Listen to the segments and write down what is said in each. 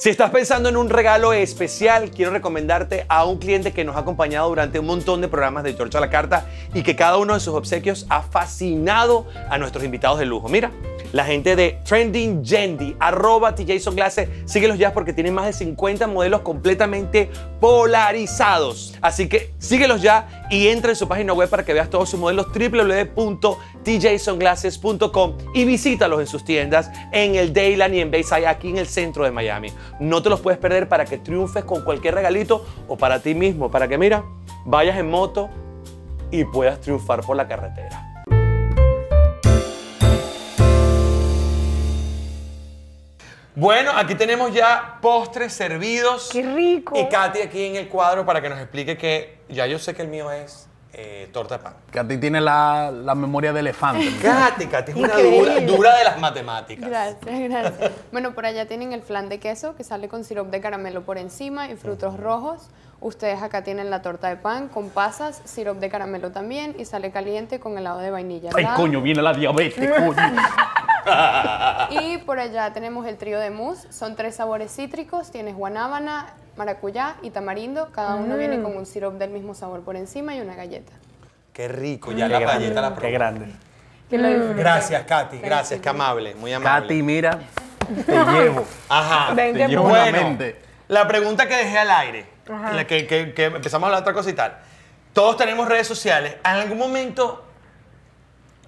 Si estás pensando en un regalo especial, quiero recomendarte a un cliente que nos ha acompañado durante un montón de programas de George a la Carta y que cada uno de sus obsequios ha fascinado a nuestros invitados de lujo. Mira, la gente de Trending Jendy, arroba TJ Sunglasses, síguelos ya porque tienen más de 50 modelos completamente polarizados. Así que síguelos ya y entra en su página web para que veas todos sus modelos www.tjsunglasses.com y visítalos en sus tiendas en el Dayland y en Bayside aquí en el centro de Miami. No te los puedes perder para que triunfes con cualquier regalito o para ti mismo, para que mira, vayas en moto y puedas triunfar por la carretera. Bueno, aquí tenemos ya postres servidos. ¡Qué rico! Y Katy aquí en el cuadro para que nos explique que ya yo sé que el mío es eh, torta de pan. Katy tiene la, la memoria de elefante. Katy, Katy es una dura, dura de las matemáticas. Gracias, gracias. Bueno, por allá tienen el flan de queso que sale con sirope de caramelo por encima y frutos rojos. Ustedes acá tienen la torta de pan con pasas, sirope de caramelo también y sale caliente con helado de vainilla. Ay, coño, viene la diabetes, coño. Y por allá tenemos el trío de mousse. Son tres sabores cítricos. Tienes guanábana, maracuyá y tamarindo. Cada uno viene con un sirope del mismo sabor por encima y una galleta. Qué rico, ya Qué la grande, galleta la Qué probé. grande. Que lo disfruten. Gracias, Katy, gracias, qué amable, muy amable. Katy, mira, te llevo. Ajá. Te llevo la Bueno, la pregunta que dejé al aire, la que, que- que empezamos a hablar de otra cosa y tal. Todos tenemos redes sociales. ¿En algún momento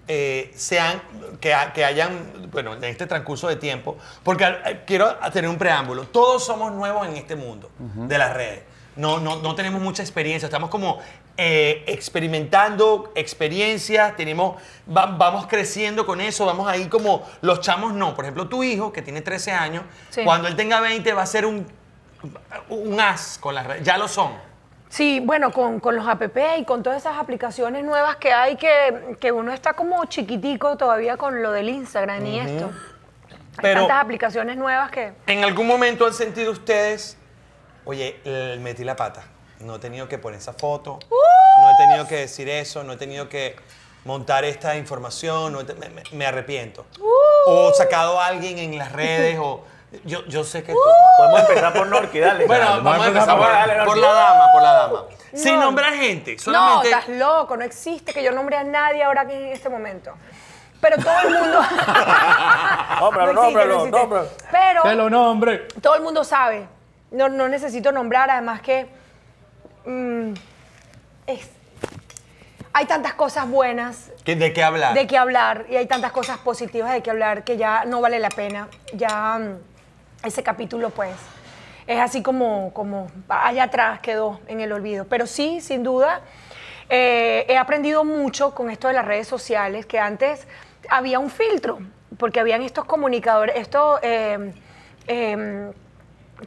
eh, sean, que, que hayan, bueno, en este transcurso de tiempo, porque eh, quiero tener un preámbulo. Todos somos nuevos en este mundo de las redes. No, no, no tenemos mucha experiencia, estamos como eh, experimentando experiencias, tenemos, va- vamos creciendo con eso, vamos ahí como los chamos no. Por ejemplo, tu hijo, que tiene 13 años, Sí. cuando él tenga 20 va a ser un, un as con las redes. Ya lo son. Sí, bueno, con, con los app y con todas esas aplicaciones nuevas que hay, que, que uno está como chiquitico todavía con lo del Instagram y esto. Hay Pero- tantas aplicaciones nuevas que... ¿En algún momento han sentido ustedes, oye, metí la pata? No he tenido que poner esa foto, no he tenido que decir eso, no he tenido que montar esta información, no he me, arrepiento. O sacado a alguien en las redes, o yo, yo sé que tú. Podemos empezar por Norky, dale. Bueno, Dale, vamos a empezar por, dale, por Norky. la dama, por la dama. Sin No. nombrar gente, No, solamente. estás loco, no existe que yo nombre a nadie ahora que en este momento. Pero todo el mundo... Nómbralo, No existe, nómbralo, no nómbralo. Pero... Que lo nombre. todo el mundo sabe. No, no necesito nombrar, además que mm, es- hay tantas cosas buenas ¿Qué- ¿De qué hablar? de qué hablar y hay tantas cosas positivas de qué hablar que ya no vale la pena. Ya mm, ese capítulo, pues, es así como, como allá atrás quedó en el olvido. Pero sí, sin duda, eh, he aprendido mucho con esto de las redes sociales, que antes había un filtro, porque habían estos comunicadores, estos, eh, eh,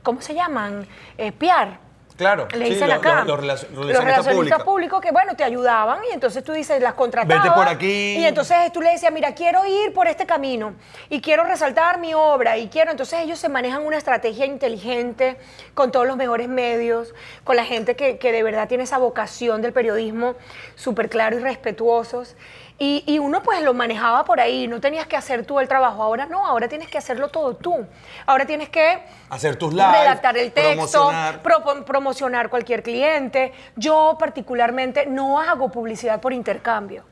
¿cómo se llaman? Eh, PR. Claro. Le sí, dicen lo- acá. lo- Los, relacion- Los relacionistas públicos que, bueno, te ayudaban y entonces tú dices, las contratabas. Vete por aquí. Y entonces tú le decías, mira, quiero ir por este camino y quiero resaltar mi obra y quiero. Entonces ellos se manejan una estrategia inteligente con todos los mejores medios, con la gente que, que de verdad tiene esa vocación del periodismo súper claro y respetuosos. Y, y uno pues lo manejaba por ahí, no tenías que hacer tú el trabajo. Ahora no, ahora tienes que hacerlo todo tú. Ahora tienes que Hacer tus lives, redactar el texto, promocionar. promocionar cualquier cliente. Yo particularmente no hago publicidad por intercambio.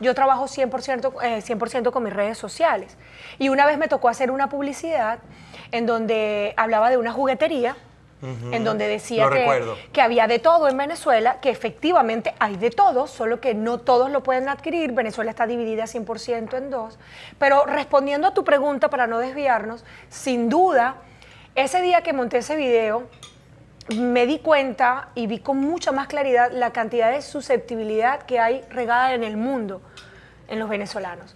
Yo trabajo 100%, eh, 100 con mis redes sociales. Y una vez me tocó hacer una publicidad en donde hablaba de una juguetería, en donde decía Lo que, que había de todo en Venezuela, que efectivamente hay de todo, solo que no todos lo pueden adquirir. Venezuela está dividida 100% en dos. Pero respondiendo a tu pregunta, para no desviarnos, sin duda, ese día que monté ese video, me di cuenta y vi con mucha más claridad la cantidad de susceptibilidad que hay regada en el mundo en los venezolanos.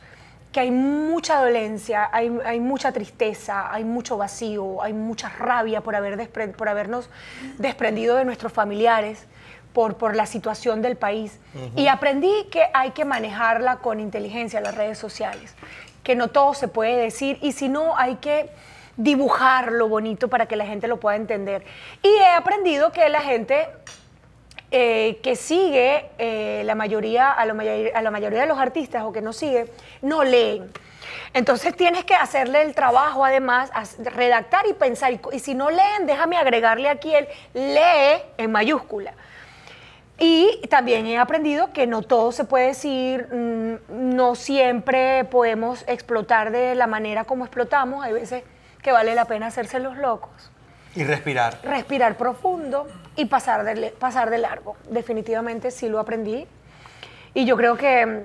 Que hay mucha dolencia, hay, hay mucha tristeza, hay mucho vacío, hay mucha rabia por, haber despre- por habernos desprendido de nuestros familiares, por, por la situación del país. Y aprendí que hay que manejarla con inteligencia las redes sociales, que no todo se puede decir y si no hay que dibujar lo bonito para que la gente lo pueda entender. Y he aprendido que la gente eh, que sigue eh, la mayoría, a, a la mayoría de los artistas o que no sigue, no leen. Entonces tienes que hacerle el trabajo, además, redactar y pensar. Y si no leen, déjame agregarle aquí el lee en mayúscula. Y también he aprendido que no todo se puede decir, mm, no siempre podemos explotar de la manera como explotamos. Hay veces que vale la pena hacerse los locos, Y respirar. respirar profundo y pasar de, pasar de largo. Definitivamente sí lo aprendí. Y yo creo que mm,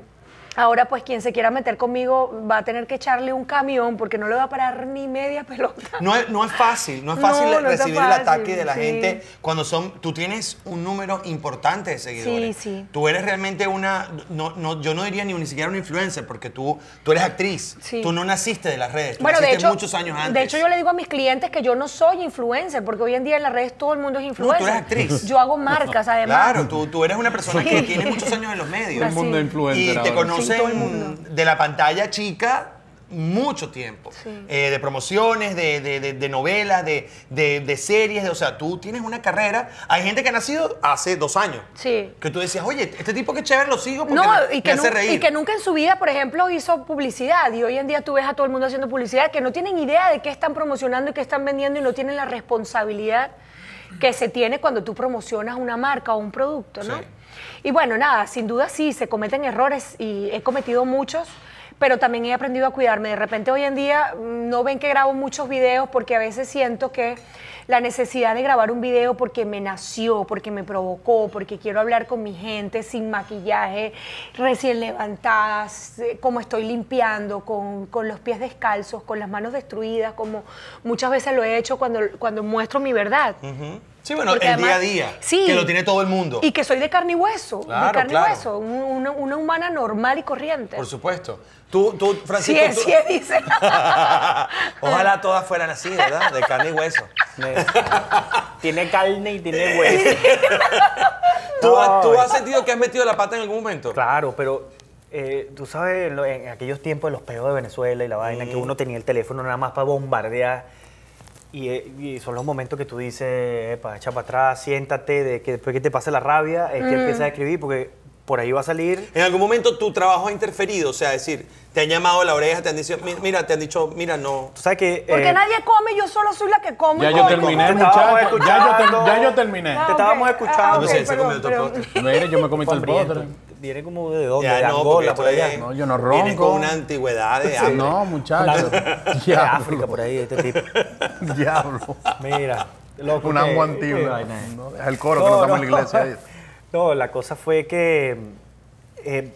ahora pues quien se quiera meter conmigo va a tener que echarle un camión porque no le va a parar ni media pelota. No es, no es fácil, no es No, fácil no recibir el ataque de la sí. gente cuando son, tú tienes un número importante de seguidores. Sí, sí. Tú eres realmente una, no, no, yo no diría ni, ni siquiera una influencer porque tú, tú eres actriz. Sí. Tú no naciste de las redes, tú Bueno, de naciste hecho, muchos años antes. de hecho, yo le digo a mis clientes que yo no soy influencer, porque hoy en día en las redes todo el mundo es influencer. eres actriz. Yo hago marcas, además. Claro, tú, tú eres una persona que tiene muchos años en los medios. El mundo influencer Y te ahora. Conocen de la pantalla chica mucho tiempo. Sí. Eh, de promociones, de, de- de- de novelas, de, series. de- o sea, tú tienes una carrera. Hay gente que ha nacido hace dos años. Sí. Que tú decías, oye, este tipo que chévere lo sigo porque No, me, y me que, hace nu- reír. y que nunca en su vida, por ejemplo, hizo publicidad. Y hoy en día tú ves a todo el mundo haciendo publicidad que no tienen idea de qué están promocionando y qué están vendiendo y no tienen la responsabilidad que se tiene cuando tú promocionas una marca o un producto, ¿no? Sí. Y bueno, nada, sin duda sí, se cometen errores y he cometido muchos, pero también he aprendido a cuidarme. De repente hoy en día mm, no ven que grabo muchos videos porque a veces siento que la necesidad de grabar un video porque me nació, porque me provocó, porque quiero hablar con mi gente sin maquillaje, recién levantadas, eh, como estoy limpiando, con, con los pies descalzos, con las manos destruidas, como muchas veces lo he hecho cuando, cuando muestro mi verdad. Sí, bueno, Porque el además- día a día. Sí. Que lo tiene todo el mundo. Y que soy de carne y hueso, Claro, de carne claro. y hueso, un- una, una humana normal y corriente. Por supuesto. Tú, tú Sí, Francisco. es, tú- sí, es, dice. Ojalá todas fueran así, ¿verdad? De carne y hueso. Tiene carne y tiene hueso. ¿Tú, No, tú has sentido que has metido la pata en algún momento? Claro, pero eh, tú sabes, en, lo- en aquellos tiempos de los peos de Venezuela y la vaina, que uno tenía el teléfono nada más para bombardear. Y, eh, y son los momentos que tú dices, epa, echa para atrás, siéntate, de que después que te pase la rabia, es que empiezas a escribir, porque por ahí va a salir. En algún momento tu trabajo ha interferido, o sea, es decir, te han llamado a la oreja, te han dicho, "Mi- mira, te han dicho, mira, no. Tú sabes que. Porque eh, nadie come, yo solo soy la que come. Ya yo terminé, muchachos. Ya yo, ter- escuchando. ya yo terminé. Ah, Te estábamos escuchando. Ah, ok, Pues sí, se comió otro postre. Mire, yo me comí todo el postre. Viene como de dónde, Ya de no, Angola, esto por allá. es- No, yo no ronco. con una antigüedad de Sí, hambre. No, muchachos. De. África, por ahí, este tipo. Diablo. Mira, loco. Un que- agua antigua. es. No, el coro que no estamos en la iglesia. No, la cosa fue que. eh,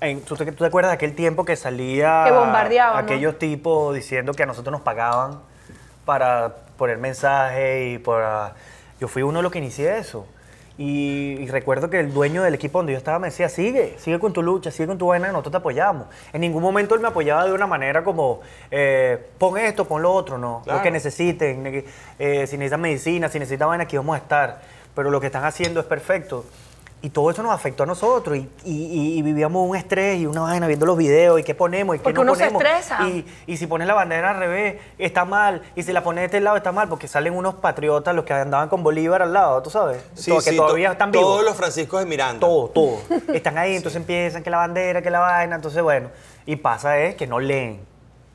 en- ¿tú, te, tú te acuerdas de aquel tiempo que salía. Que bombardeábamos. Aquellos tipos diciendo que a nosotros nos pagaban para poner mensajes y para. Yo fui uno de los que inicié eso. Y, y recuerdo que el dueño del equipo donde yo estaba me decía, sigue, sigue con tu lucha, sigue con tu vaina, nosotros te apoyamos. En ningún momento él me apoyaba de una manera como, eh, pon esto, pon lo otro, no. Claro. Lo que necesiten, eh, si necesitan medicina, si necesitan vaina, aquí vamos a estar. Pero lo que están haciendo es perfecto. Y todo eso nos afectó a nosotros y, y- y vivíamos un estrés y una vaina viendo los videos y qué ponemos y qué Porque no uno se ponemos. estresa. Y, y si pones la bandera al revés, está mal. Y si la pones de este lado, está mal. Porque salen unos patriotas, los que andaban con Bolívar al lado, tú sabes. Sí, To- que sí, todavía to- están vivos. Todos los Franciscos de Miranda. Todo, todo. Están ahí, entonces empiezan que la bandera, que la vaina, entonces bueno. Y pasa es que no leen.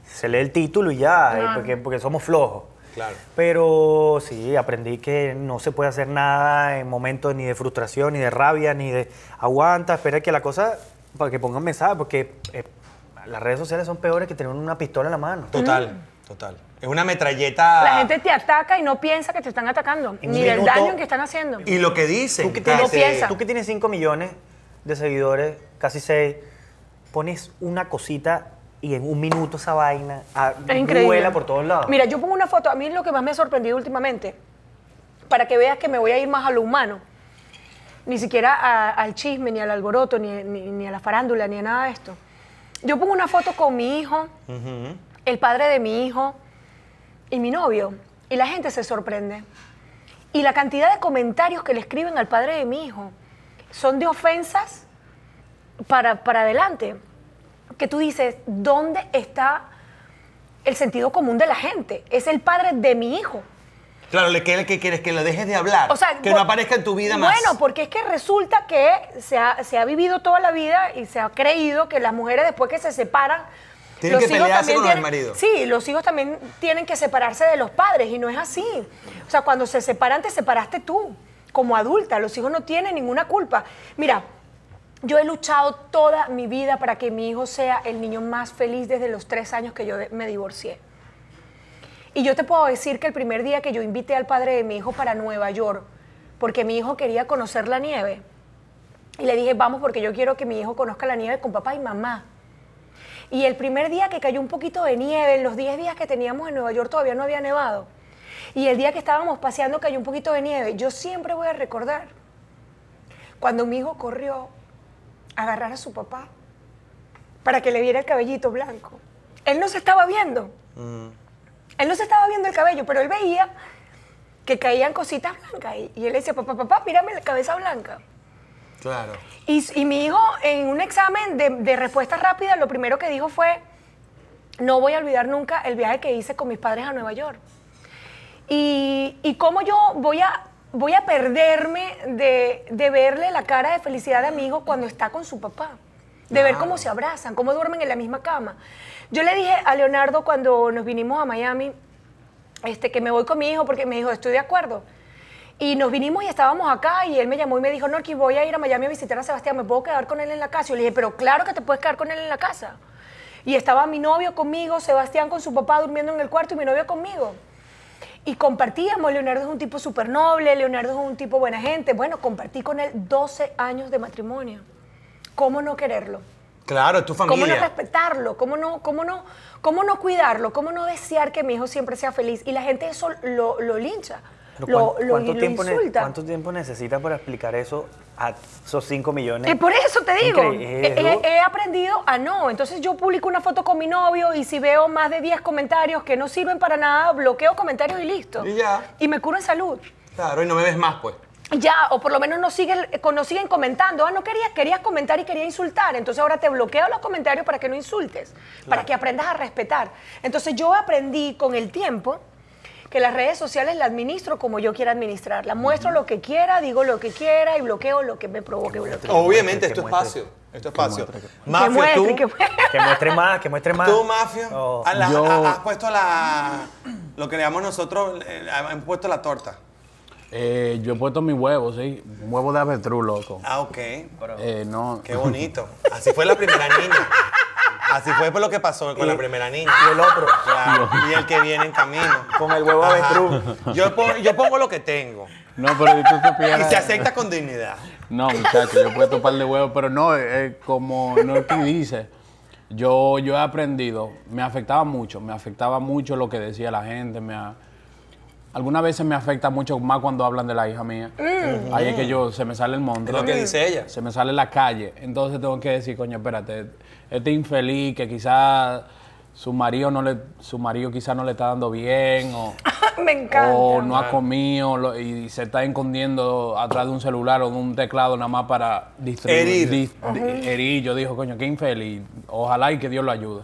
Se lee el título y ya, Ah. porque, porque somos flojos. Claro. Pero sí, aprendí que no se puede hacer nada en momentos ni de frustración, ni de rabia, ni de aguanta, espera que la cosa, para que pongan mensaje, porque eh, las redes sociales son peores que tener una pistola en la mano. Total, total. Es una metralleta. La gente te ataca y no piensa que te están atacando, En ni del daño que están haciendo. Y lo que dicen. Tú que, tienes, No piensa. tú que tienes 5 millones de seguidores, casi 6, pones una cosita y en un minuto esa vaina ah, Es increíble. vuela por todos lados. Mira, yo pongo una foto, a mí lo que más me ha sorprendido últimamente, para que veas que me voy a ir más a lo humano, ni siquiera a- al chisme, ni al alboroto, ni, ni- ni a la farándula, ni a nada de esto. Yo pongo una foto con mi hijo, el padre de mi hijo y mi novio, y la gente se sorprende. Y la cantidad de comentarios que le escriben al padre de mi hijo son de ofensas para, para adelante. Que tú dices, ¿dónde está el sentido común de la gente? Es el padre de mi hijo. Claro, le que, que quieres que lo dejes de hablar. O sea, que no aparezca en tu vida más. Bueno, porque es que resulta que se ha, se ha vivido toda la vida y se ha creído que las mujeres después que se separan Tienen que hijos pelearse también con el tienen- marido. Sí, los hijos también tienen que separarse de los padres y no es así. O sea, cuando se separan, te separaste tú, como adulta. Los hijos no tienen ninguna culpa. Mira, yo he luchado toda mi vida para que mi hijo sea el niño más feliz desde los tres años que yo me divorcié. Y yo te puedo decir que el primer día que yo invité al padre de mi hijo para Nueva York, porque mi hijo quería conocer la nieve, y le dije, vamos porque yo quiero que mi hijo conozca la nieve con papá y mamá. Y el primer día que cayó un poquito de nieve, en los 10 días que teníamos en Nueva York todavía no había nevado. Y el día que estábamos paseando cayó un poquito de nieve. Yo siempre voy a recordar cuando mi hijo corrió agarrar a su papá para que le viera el cabellito blanco. Él no se estaba viendo. Él no se estaba viendo el cabello, pero él veía que caían cositas blancas. Y, y él decía, papá, papá, mírame la cabeza blanca. Claro. Y, y mi hijo, en un examen de, de respuesta rápida, lo primero que dijo fue, no voy a olvidar nunca el viaje que hice con mis padres a Nueva York. Y, y cómo yo voy a, voy a perderme de, de verle la cara de felicidad a mi hijo cuando está con su papá. De ver cómo se abrazan, cómo duermen en la misma cama. Yo le dije a Leonardo cuando nos vinimos a Miami, este, que me voy con mi hijo porque me dijo, estoy de acuerdo. Y nos vinimos y estábamos acá y él me llamó y me dijo, Norky, voy a ir a Miami a visitar a Sebastián, ¿me puedo quedar con él en la casa? Y yo le dije, pero claro que te puedes quedar con él en la casa. Y estaba mi novio conmigo, Sebastián con su papá durmiendo en el cuarto y mi novio conmigo. Y compartíamos, Leonardo es un tipo súper noble, Leonardo es un tipo buena gente. Bueno, compartí con él 12 años de matrimonio. ¿Cómo no quererlo? Claro, es tu ¿Cómo no familia. respetarlo? ¿Cómo no, cómo, no, ¿Cómo no cuidarlo? ¿Cómo no desear que mi hijo siempre sea feliz? Y la gente eso lo, lo lincha, lo, ¿cuán- lo- ¿cuánto, lo tiempo insulta. ¿Cuánto tiempo necesitas para explicar eso a esos 5 millones? Y por eso te digo, he, he- he aprendido a no. Entonces yo publico una foto con mi novio y si veo más de 10 comentarios que no sirven para nada, bloqueo comentarios y listo. Y ya. Y me curo en salud. Claro, y no me ves más, pues. Ya, o por lo menos no siguen, no siguen comentando. Ah, no querías, querías comentar y quería insultar. Entonces ahora te bloqueo los comentarios para que no insultes, para que aprendas a respetar. Entonces yo aprendí con el tiempo que las redes sociales las administro como yo quiera administrarlas. Muestro lo que quiera, digo lo que quiera y bloqueo lo que me provoque bloquear. Obviamente, que es espacio. Es tu espacio. Que Mafio, muestre, tú. que muestre. Que muestre más, que muestre más. Tú, Mafio, Oh. a la- Yo- a- has puesto la. Lo que le llamamos nosotros, eh, han puesto la torta. Eh, yo he puesto mi huevo, sí. Un huevo de avestruz, loco. Ah, ok. Eh, no. Qué bonito. Así fue la primera niña. Así fue por lo que pasó con la primera niña. Y el otro, Claro, y el que viene en camino. con el huevo avestruz. Yo pongo, yo pongo lo que tengo. No, pero si tú Y supieras- se acepta con dignidad. No, muchacho, yo he puesto un par de huevos, pero no, eh, como Norky dice, yo, yo he aprendido, me afectaba mucho, me afectaba mucho lo que decía la gente, me ha- algunas veces me afecta mucho más cuando hablan de la hija mía. Ahí es que yo, se me sale el Es monstruo. lo que dice ella. Se me sale la calle. Entonces tengo que decir, coño, espérate, este infeliz que quizás su marido no le, su marido quizás no le está dando bien o, me encanta. o no ha comido lo- y se está escondiendo atrás de un celular o de un teclado nada más para distribuir. Herir. di- herir. Yo digo, coño, qué infeliz. Ojalá y que Dios lo ayude.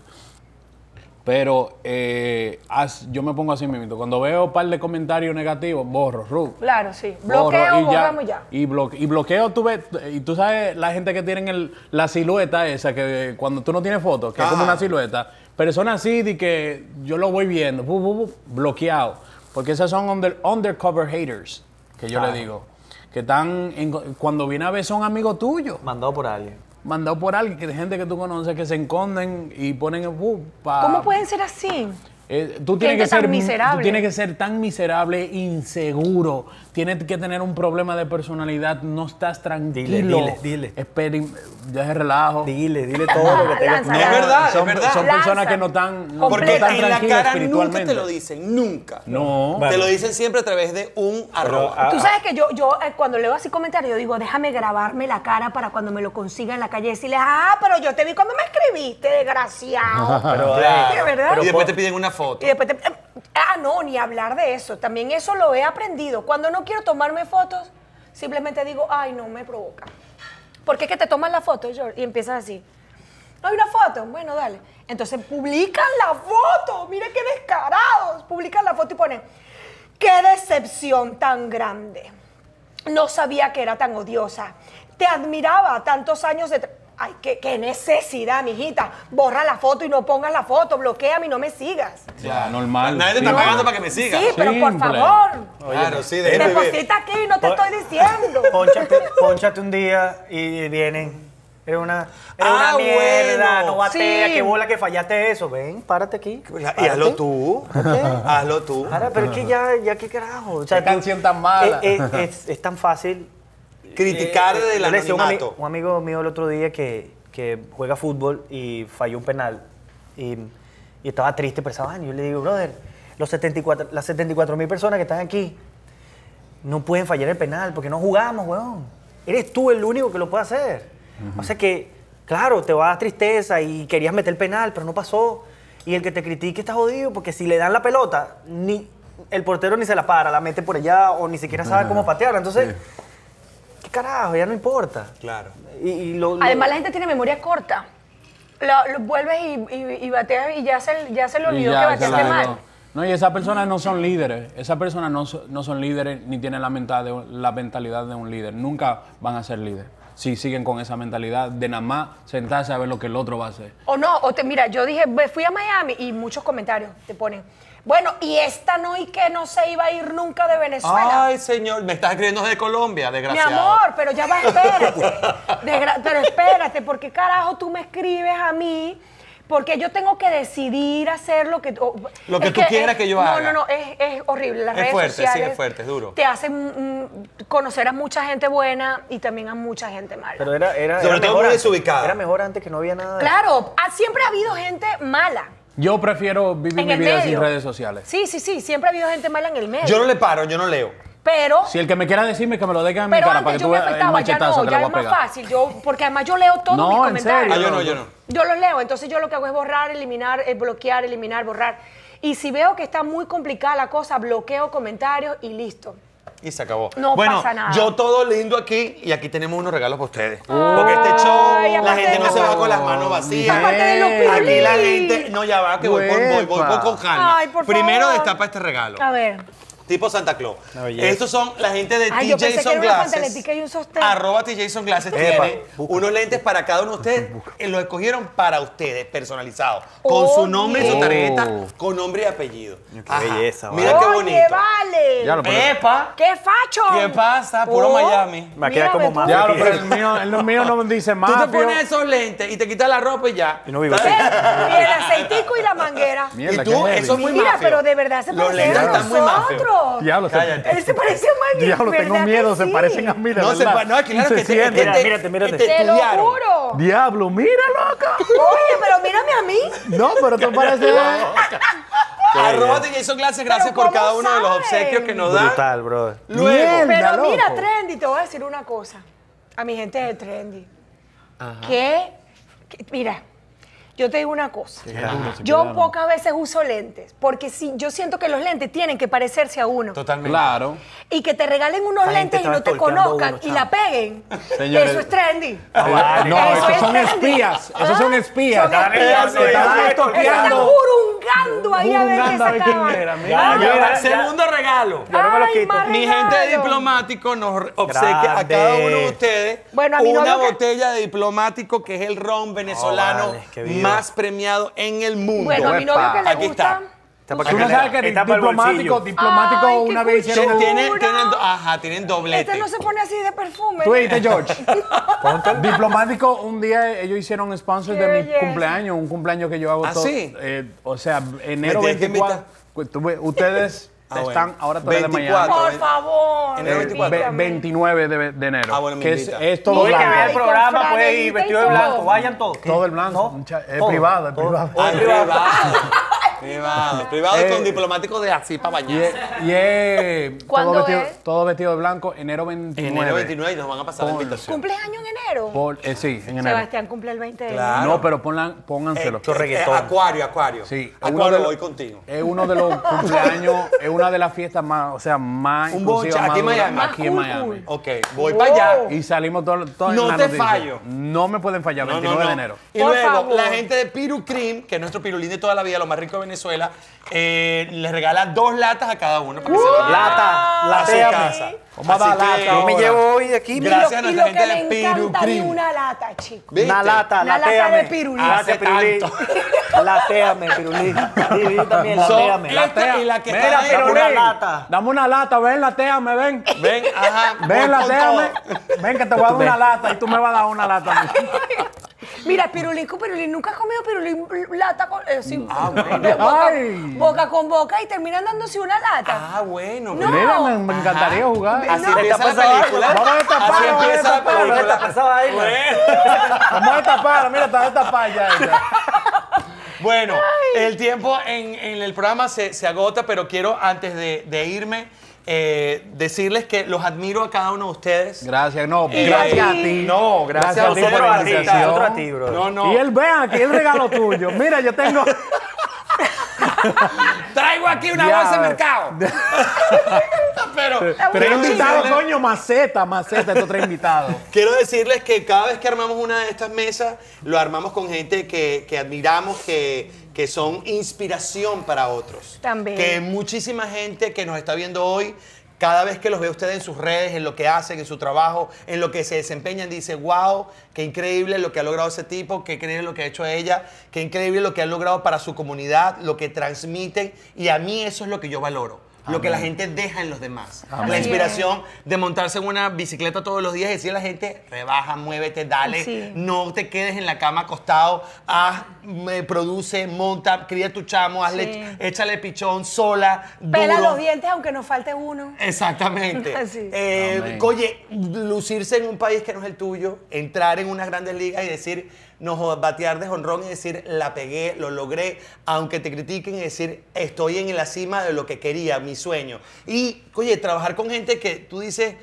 Pero eh, as- yo me pongo así mismo. Cuando veo un par de comentarios negativos, borro, Ruth. Claro, sí. Borro Bloqueo, y ya- borramos ya. Y, bloque- y bloqueo, tú ves, y tú sabes la gente que tienen el- la silueta esa, que cuando tú no tienes fotos, que es como una silueta, personas así de que yo lo voy viendo, bu, bu, bu, bloqueado. Porque esas son under- undercover haters, que yo Claro. le digo. Que están, en- cuando viene a ver son amigos tuyos, Mandado por alguien. Mandados por alguien, que gente que tú conoces, que se esconden y ponen el bu, pa- ¿Cómo pueden ser así? Eh, tú, tienes que ser, tan miserable. tú tienes que ser tan miserable, inseguro, tienes que tener un problema de personalidad, no estás tranquilo. dile, dile. Esperen, deje relajo. Dile, dile todo lo que tengas. No es verdad, son, es verdad. son Lanza. personas que no están, no, no Porque están en la cara nunca te lo dicen, nunca. No. Bueno. Te lo dicen siempre a través de un arroba. ah, Tú sabes que yo, yo eh, cuando leo así comentarios, yo digo, déjame grabarme la cara para cuando me lo consiga en la calle decirle, ah, pero yo te vi cuando me escribiste, desgraciado. Pero, Claro. ¿De verdad? y después te piden una foto. Y después te... Ah, no, ni hablar de eso. También eso lo he aprendido. Cuando no quiero tomarme fotos, simplemente digo, ay, no me provoca. Porque es que te toman la foto, George, y empiezas así. ¿Hay una foto? Bueno, dale. Entonces publican la foto. Mira qué descarados. Publican la foto y ponen, qué decepción tan grande. No sabía que era tan odiosa. Te admiraba tantos años de... Ay, qué, qué necesidad, mijita. Borra la foto y no pongas la foto, bloqueame y no me sigas. Ya, normal. Nadie te está pagando para que me sigas. Sí, pero por Simple. favor. Claro, sí, déjeme ver. Deposita aquí, no te estoy diciendo. Pónchate, pónchate un día y vienen. Era una, era una Ah, mierda, bueno. no batea, Sí. qué bola que fallaste eso. Ven, párate aquí. Y hazlo tú. Hazlo tú. Ahora, pero es que ya, ya qué carajo. O sea, Qué tú- canción tan mala. Es, es- es- es tan fácil. Criticar Eh, del yo le decía a un, ami- anonimato. un amigo mío el otro día que, que juega fútbol y falló un penal. Y, y estaba triste por esa vaina. Yo le digo, brother, los 74, las 74 mil personas que están aquí no pueden fallar el penal porque no jugamos, weón. Eres tú el único que lo puede hacer. O sea que, claro, te va a dar tristeza y querías meter el penal, pero no pasó. Y el que te critique está jodido porque si le dan la pelota, ni el portero ni se la para, la mete por allá o ni siquiera sabe cómo patearla. Entonces, ¿qué carajo? Ya no importa. Claro. Y, y lo- lo- Además, la gente tiene memoria corta. Lo, lo vuelves y, y, y bateas y ya se, ya se le olvidó ya, que bateaste mal. No, y esas personas no son líderes. Esas personas no, no son líderes ni tienen la, mental de la mentalidad de un líder. Nunca van a ser líderes. Si siguen con esa mentalidad de nada más sentarse a ver lo que el otro va a hacer. O no, o te, mira, yo dije, me fui a Miami y muchos comentarios te ponen, bueno, y esta no y que no se iba a ir nunca de Venezuela. Ay, señor, me estás escribiendo de Colombia, Mi desgraciado. amor, pero ya va, espérate. Desgra- pero espérate, porque carajo tú me escribes a mí? Porque yo tengo que decidir hacer lo que... o- Lo que tú quieras que yo no, haga. No, no, es, es horrible. Las Es redes fuerte, sí, sociales es fuerte, es duro. Te hacen mm, conocer a mucha gente buena y también a mucha gente mala. pero era, era, Sobre era todo mejor desubicada. Era mejor antes que no había nada. de- claro, ha- siempre ha habido gente mala. Yo prefiero vivir En mi vida sin redes sociales. Sí, sí, sí, siempre ha habido gente mala en el medio. Yo no le paro, yo no leo. Pero Si el que me quiera decirme que me lo deje en mi cara para que yo tú me veas el afectaba, ya machetazo no, que ya le es voy a más pegar. fácil. Yo, porque además yo leo todos No, mis en comentarios. serio. Ah, yo no, yo no. Yo los leo, entonces yo lo que hago es borrar, eliminar, eh, bloquear, eliminar, borrar. Y si veo que está muy complicada la cosa, bloqueo comentarios y listo. Y se acabó. No bueno, pasa nada. yo todo lindo aquí y aquí tenemos unos regalos para ustedes. Porque este show, Ay, la gente no se va con las manos vacías. Aquí la gente, no, ya va, que voy, por- voy, voy, voy con calma. Ay, por Primero favor. destapa este regalo. A ver. Tipo Santa Claus. Estos son la gente de Ay, yo TJ pensé que era una Sunglasses. pantaletica y un sostén. Arroba TJ Sunglasses Epa, tiene busca. unos lentes para cada uno de ustedes. Eh, Los escogieron para ustedes, personalizados. Con su nombre y su Oye. tarjeta, con nombre y apellido. Ajá. belleza, Mira vale. qué Oye, bonito. vale. Ya lo pero- Epa. ¡Qué facho! ¿Qué pasa? Puro Miami. Me queda como más- Ya lo, pero el mío, el mío no dice Tú más. te pones esos lentes y te quitas la ropa y ya. Y no vivo así. Y el aceitico y la manguera. Mierda, y qué tú, heavy. eso es muy Mira, mafio. pero de verdad se Los lentes a están muy mafios. nosotros. Diablo, se- Cállate. Él se parece a Maggie. Diablo, tengo ¿verdad que miedo, se parecen a mí, de No, se verdad. pa- no, claro Se que te, te- Mírate, mírate, mírate. te Te lo juro. Diablo, mira, loca. Oye, pero mírame a mí. No, pero tú pareces. Arroba TJ Sunglasses, gracias Pero por ¿cómo cada uno de los obsequios que nos dan. Brutal, brother. Luego, Mierda, Pero loco. mira, Trendy, te voy a decir una cosa. A mi gente de Trendy. Que, que- mira, yo te digo una cosa. Yo pocas veces uso lentes, porque si, yo siento que los lentes tienen que parecerse a uno. totalmente. Claro. Y que te regalen unos lentes y no te conozcan uno, y la peguen. Señores. Eso es trendy. Ah, vale. No, Eso esos es son espías. Esos son espías. Son espías. Están estoqueando. jurungando ahí a ver qué sacaban. mira. Segundo regalo. Ya no me lo Ay, quito. más Mi gente de diplomático nos obsequia a cada uno de ustedes Bueno, una botella de diplomático que es el ron venezolano Más premiado en el mundo. Bueno, a mi novio que le Aquí gusta. está. Tú no sabes que está diplomático, diplomático Ay, una vez hicieron. Tienen, ajá, tienen doblete. Este no se pone así de perfume. Tú viste, George. Diplomático, un día ellos hicieron un sponsor Qué de mi belleza. cumpleaños, un cumpleaños que yo hago ¿Ah, todo. sí? eh, o sea, enero tienes que 24. pues, tú ves, Ustedes Ah, están, bueno. ahora tú eres de 24. Miami. Por favor. Enero Eh, 24. ve- invítame. 29 de, de enero. Ah, bueno, me que es, es todo Hoy que Mira, blanco. el y con programa, pues, y franelita y vestido de blanco. Vayan todos. Todo el blanco. ¿No? mucha- es privado, es privado. Ah, Todo privado. Privado. Privado Eh, con diplomático de así para Y bañar. es, y es todo, ¿Cuándo vestido, es? todo vestido de blanco, enero 29. Enero 29 y nos van a pasar la Pon- invitación. ¿Cumples año en enero? Por- eh, sí, en enero. Sebastián cumple el 20 de Claro. enero. No, pero ponla- pónganselo. Eh, eh, reggaetón. acuario, acuario. Sí, es uno Acuario, de los- voy contigo. Es uno de los cumpleaños, es una de las fiestas más, o sea, más Un bonche, más aquí en Miami. Aquí en Más Miami. cool, Ok, voy para allá. Y salimos todos todo No en la te noticia. fallo. No me pueden fallar, No, no, 29 no. de enero. Y Por luego, favor. la gente de Piru Cream, que es nuestro pirulín de toda la vida, lo más rico de Venezuela, eh, les regala dos latas a cada uno para que se lo lleven Lata, a su casa. Vamos a dar Así que lata Yo me llevo hoy de aquí, mira. Gracias a y nuestra lo que gente me de encanta de Pirucrim. una lata, chicos. ¿Viste? Una lata, Una lata latéame. de pirulí. Hace pirulí. tanto. Latéame, pirulí. Sí, también, Son latéame. esta y la que Mira, está una lata. Dame una lata, ven, latéame, ven. Ven, ajá. Ven, todo. Ven que te voy a dar una lata y tú me vas a dar una lata. Mira, pirulí con pirulí. ¿Nunca has comido pirulí lata con... eh, sí, Ah, de bueno. boca, Ay. boca con boca y terminan dándose una lata. Ah, bueno. No. Mira, me, me encantaría jugar. Así No. empieza la película. Vamos a destapar, Así vamos a empieza la destapar, vamos a película. destapar. Vamos a destapar, mira, está destapada ya. ya. Bueno, el tiempo en, en el programa se, se agota, pero quiero antes de, de irme eh, decirles que los admiro a cada uno de ustedes. Gracias, no, Eh, gracias a ti. No, gracias, a ti ustedes por la invitación. Otro a ti, bro. No, no. Y él, ven aquí, el regalo tuyo. Mira, yo tengo. Traigo aquí una bolsa de mercado. pero, Tres quiero invitados, decirles- coño, maceta, maceta, estos tres invitados. Quiero decirles que cada vez que armamos una de estas mesas, lo armamos con gente que, que admiramos, que, que son inspiración para otros. También. Que muchísima gente que nos está viendo hoy, cada vez que los ve a ustedes en sus redes, en lo que hacen, en su trabajo, en lo que se desempeñan, dice, wow, qué increíble lo que ha logrado ese tipo, qué increíble lo que ha hecho ella, qué increíble lo que han logrado para su comunidad, lo que transmiten. Y a mí eso es lo que yo valoro. Lo que la gente deja en los demás. Amén. La inspiración de montarse en una bicicleta todos los días y decirle a la gente, rebaja, muévete, dale, Sí. no te quedes en la cama acostado, haz, me produce, monta, cría tu chamo, hazle, Sí. échale pichón sola, Pela duro. los dientes aunque nos falte uno. Exactamente. Así. Eh, oye, lucirse en un país que no es el tuyo, entrar en unas grandes ligas y decir, no jodas, batear de jonrón y decir, la pegué, lo logré, aunque te critiquen y decir, estoy en la cima de lo que quería, mi sueño. Y, oye, trabajar con gente que tú dices,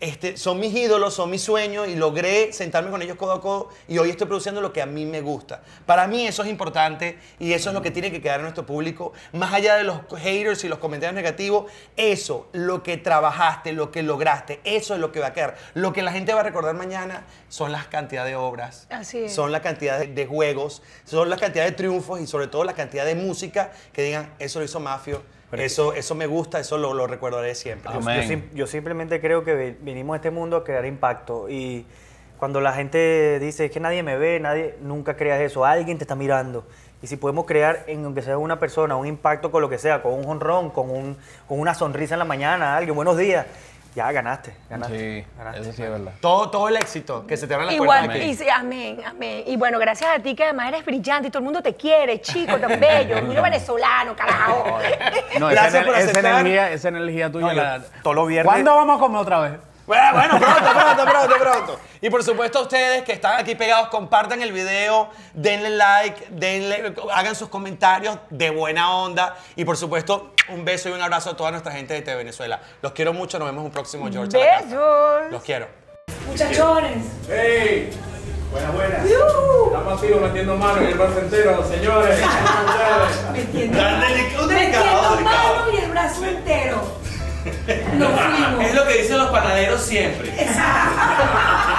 este, son mis ídolos, son mis sueños y logré sentarme con ellos codo a codo y hoy estoy produciendo lo que a mí me gusta. Para mí eso es importante y eso es lo que tiene que quedar en nuestro público. Más allá de los haters y los comentarios negativos, eso, lo que trabajaste, lo que lograste, eso es lo que va a quedar. Lo que la gente va a recordar mañana son las cantidades de obras, Así es. son la cantidad de, de juegos, son la cantidad de triunfos y sobre todo la cantidad de música que digan, eso lo hizo Mafio, eso, eso me gusta, eso lo, lo recordaré siempre. Yo, yo sim- yo simplemente creo que vi- vinimos a este mundo a crear impacto y cuando la gente dice es que nadie me ve, nadie, nunca creas eso, alguien te está mirando. Y si podemos crear, en aunque sea una persona, un impacto con lo que sea, con un honrón, con, un, con una sonrisa en la mañana, alguien, buenos días, ya ganaste, ganaste. Sí, ganaste. eso sí es verdad. Todo, todo el éxito, que se te abran las puertas Igual, y sí, amén, amén. Y bueno, gracias a ti que además eres brillante y todo el mundo te quiere, chico, tan bello, orgullo venezolano, carajo. No, Gracias esa, por esa aceptar. energía, esa energía tuya. No, la- todos los viernes- ¿Cuándo vamos a comer otra vez? Bueno, bueno, pronto, pronto, pronto, pronto. Y por supuesto, ustedes que están aquí pegados, compartan el video, denle like, denle, hagan sus comentarios de buena onda. Y por supuesto, un beso y un abrazo a toda nuestra gente de TV Venezuela. Los quiero mucho, nos vemos un próximo George. Besos. Los quiero. Muchachones. ¡Hey! Buenas, buenas. Estamos activos metiendo mano en el brazo entero, señores. Metiendo mano y el brazo entero. Nos fuimos. lo que dicen los panaderos siempre. Exacto.